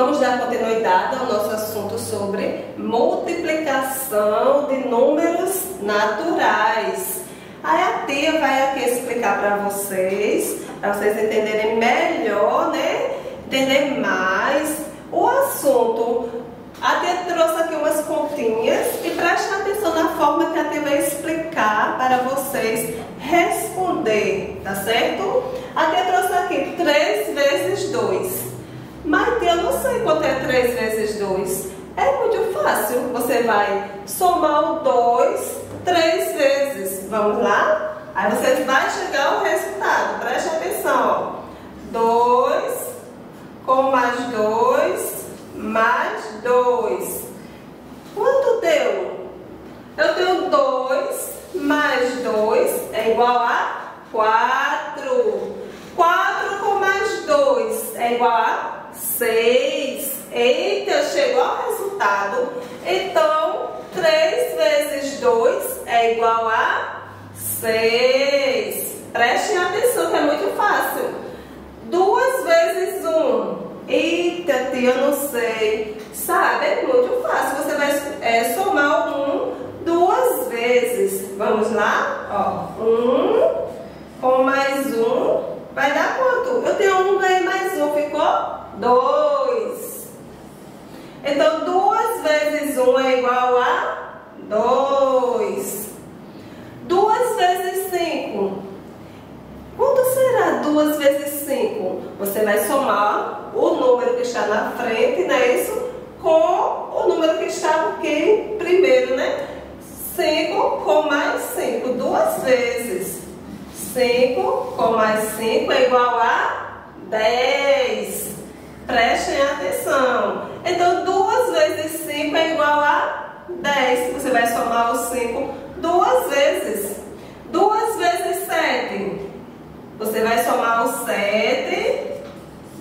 vamos dar continuidade ao nosso assunto sobre multiplicação de números naturais. Aí a tia vai aqui explicar para vocês, para vocês entenderem melhor, né? Entender mais o assunto. A tia trouxe aqui umas continhas e preste atenção na forma que a tia vai explicar para vocês responder, tá certo? A tia trouxe aqui 3 vezes 2. Mas eu não sei quanto é 3 vezes 2. É muito fácil. Você vai somar o 2 três vezes. Vamos lá? Aí você vai chegar ao resultado. Preste atenção. 2 com mais 2 mais 2. Quanto deu? Eu tenho 2 mais 2 é igual a 4. 4 com mais 2 é igual a 6. Eita, chegou ao resultado. Então, 3 vezes 2 é igual a 6. Prestem atenção que é muito fácil. 2 vezes 1. Eita, tia, eu não sei. Sabe, é muito fácil. Você vai é, somar o 1 duas vezes. Vamos lá? Ó, 1 com mais 1 vai dar quanto? Eu tenho 1, ganhei mais 1, ficou 2. Então, 2 vezes 1 é igual a 2. 2 vezes 5. Quanto será 2 vezes 5? Você vai somar o número que está na frente, não é isso? Com o número que está aqui primeiro, né? 5 com mais 5, duas vezes. 5 com mais 5 é igual a 10. Prestem atenção. Então, 2 vezes 5 é igual a 10. Você vai somar os 5 duas vezes. 2 vezes 7. Você vai somar o 7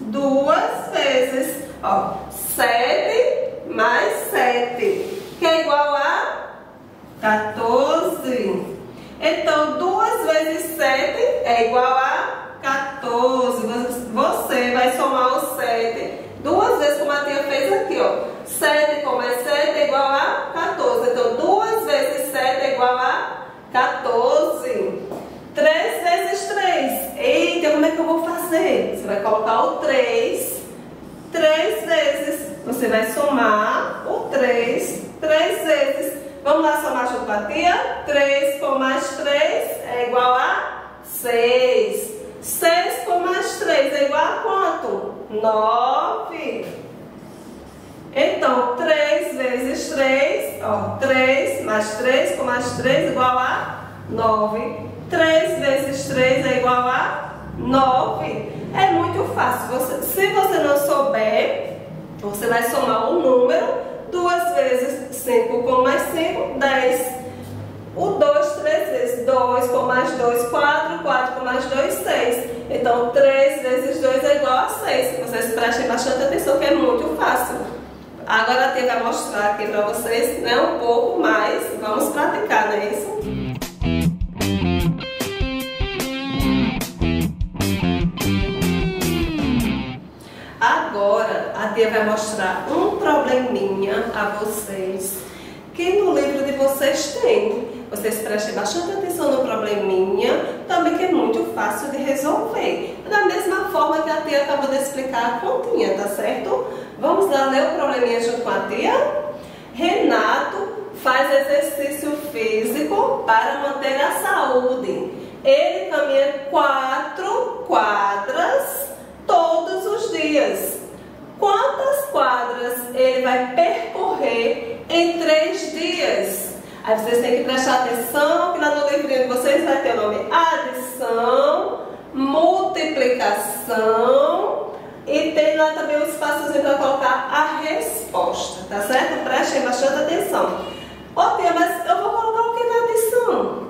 duas vezes. Ó, 7 mais 7, que é igual a 14. Então, 2 vezes 7 é igual a 14. Você vai somar o 7 duas vezes, como a tia fez aqui, ó. 7 com mais 7 é igual a 14. Então, 2 vezes 7 é igual a 14. 3 vezes 3. Eita, como é que eu vou fazer? Você vai colocar o 3 3 vezes. Você vai somar o 3 3 vezes. Vamos lá somar junto com a tia? 3 com mais 3 é igual a 6. 6 com mais 3 é igual a quanto? 9. Então, 3 vezes 3, ó, 3 mais 3 com mais 3 é igual a 9. 3 vezes 3 é igual a 9. É muito fácil. Você, se você não souber, você vai somar o número duas vezes 5 com mais 5, 10. O 2, 3 vezes 2 com mais 2, 4, 4 com mais 2, 6. Então, 3 vezes 2 é igual a 6. Vocês prestem bastante atenção que é muito fácil. Agora a tia vai mostrar aqui para vocês né, um pouco mais. Vamos praticar, não é isso? Tia vai mostrar um probleminha a vocês que no livro de vocês tem. Vocês prestem bastante atenção no probleminha, também que é muito fácil de resolver. Da mesma forma que a tia acabou de explicar a continha, tá certo? Vamos lá ler o probleminha junto com a tia? Renato faz exercício físico para manter a saúde. Ele caminha quatro quadras todos os dias. Quantas quadras ele vai percorrer em três dias? Aí vocês têm que prestar atenção que lá no livrinho de vocês vai ter o nome adição, multiplicação e tem lá também um espaçozinho para colocar a resposta, tá certo? Prestem bastante atenção. Ó, tia, mas eu vou colocar o que na adição?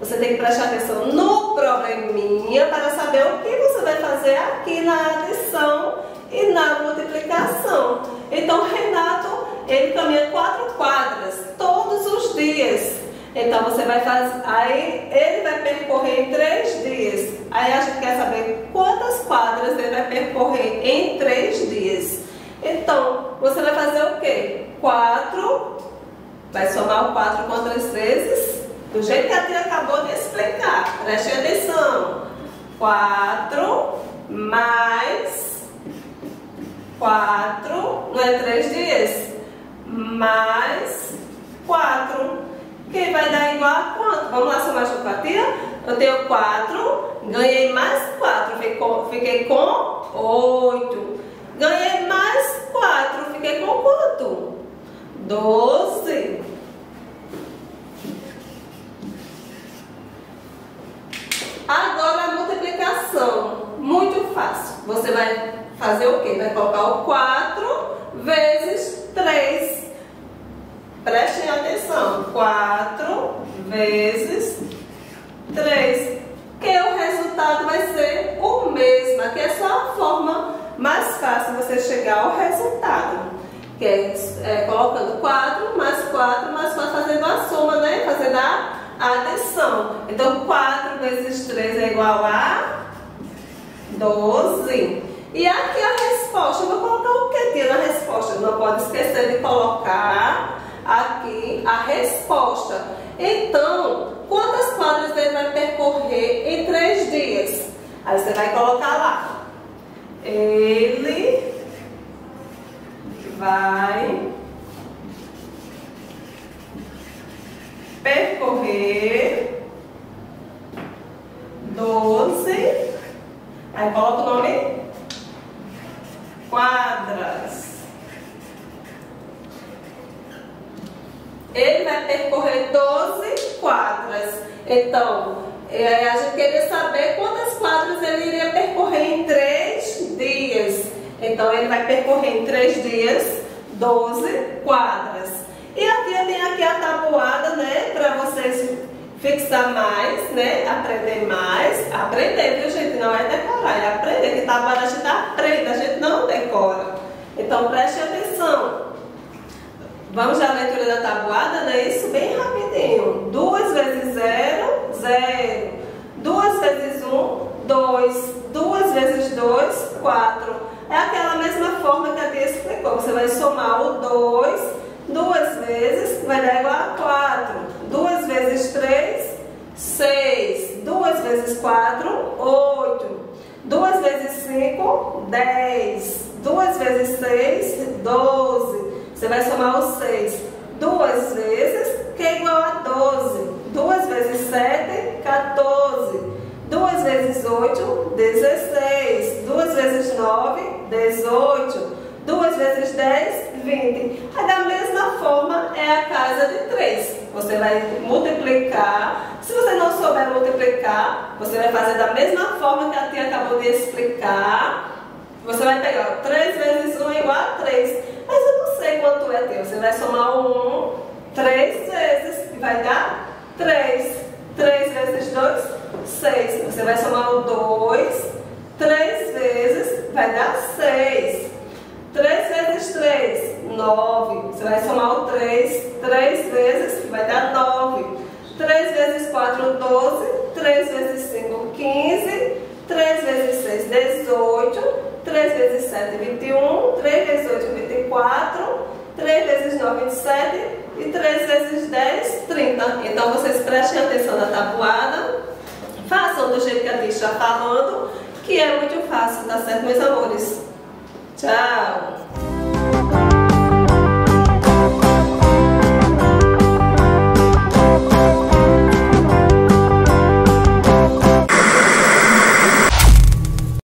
Você tem que prestar atenção no probleminha para saber o que você vai fazer aqui na adição e na multiplicação. Então, Renato, ele caminha quatro quadras todos os dias. Então, você vai fazer, aí ele vai percorrer em três dias. Aí a gente quer saber quantas quadras ele vai percorrer em três dias. Então, você vai fazer o quê? 4, vai somar o 4 quantas vezes? Do jeito que a tia acabou de explicar. Preste atenção. 4 mais 4, não é 3 dias? Mais 4. Que vai dar igual a quanto? Vamos lá somar a tia? Eu tenho 4, ganhei mais 4, fiquei com 8. Ganhei mais 4, fiquei com quanto? 12. Agora a multiplicação, muito fácil. Você vai fazer o quê? Vai colocar o 4 vezes 3. Prestem atenção. 4 vezes 3. Que o resultado vai ser o mesmo. Aqui é só a forma mais fácil você chegar ao resultado. Que é, é colocando 4 mais 4 mais 4, fazendo a soma, né? Fazendo a adição. Então, 4 vezes 3 é igual a 12. E aqui a resposta, eu vou colocar o que tinha na resposta? Não pode esquecer de colocar aqui a resposta. Então, quantas quadras ele vai percorrer em três dias? Aí você vai colocar lá. Ele vai percorrer doze. Aí coloca o nome quadras. Ele vai percorrer 12 quadras. Então, é, a gente queria saber quantas quadras ele iria percorrer em três dias. Então, ele vai percorrer em três dias 12 quadras. E aqui tem aqui a tabuada, né, para vocês fixar mais, né, aprender mais. Aprender, viu, gente? Não é decorar, é aprender. Que tabuada a gente aprende, a gente não decora. Então, preste atenção. Vamos à leitura da tabuada, né? Isso bem rapidinho. 2 vezes 0, 0. 2 vezes 1, um, 2. 2 vezes 2, 4. É aquela mesma forma que a Tia explicou. Você vai somar o 2 duas vezes, vai dar igual a 4. 2 vezes 3, 6. 2 vezes 4, 8. 2 vezes 5, 10. 2 vezes 6, 12. Você vai somar o 6 duas vezes, que é igual a 12. 2 vezes 7, 14. 2 vezes 8, 16. 2 vezes 9, 18. 2 vezes 10, 20. Aí da mesma forma é a casa de 3. Você vai multiplicar. Se você não souber multiplicar, você vai fazer da mesma forma que a tia acabou de explicar. Você vai pegar 3 vezes 1 igual a 3. Sei quanto é teu. Você vai somar 1 3 vezes e vai dar 3. 3 vezes 2, 6. Você vai somar o 2 3 vezes, vai dar 6. 3 vezes 3, 9. Você vai somar o 3 3 vezes, vai dar 9. 3 vezes 4, 12. 3 vezes 5, 15. 3 vezes 6, 18. 3 vezes 7, 21, 3 vezes 8, 24, 3 vezes 9, 27 e 3 vezes 10, 30. Então vocês prestem atenção na tabuada, façam do jeito que a tia está falando, que é muito fácil, tá certo, meus amores? Tchau!